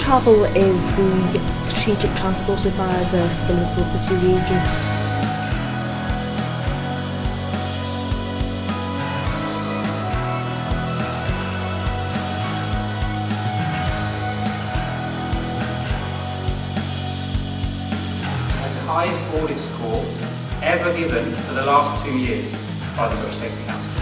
Travel is the strategic transport advisor for the Liverpool City region. the highest audit score ever given for the last two years by the British Safety Council.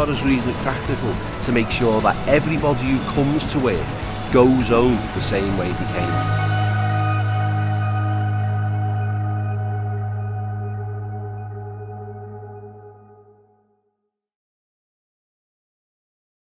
Far as reasonably practical to make sure that everybody who comes to work goes home the same way they came.